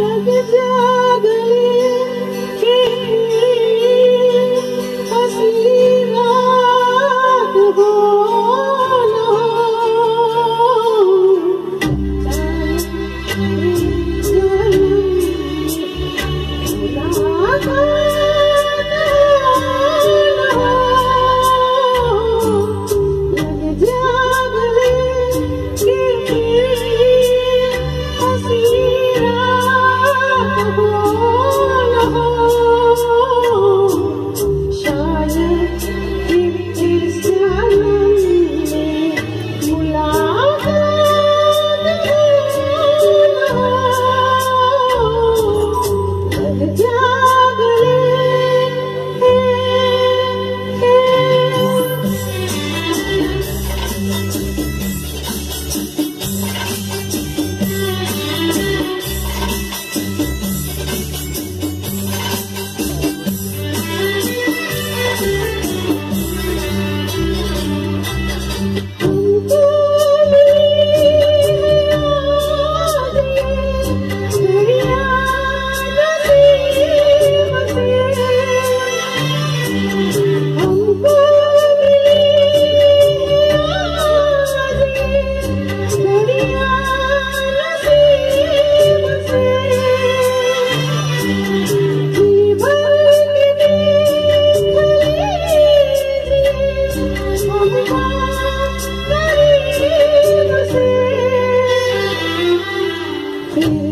लग जा गले here.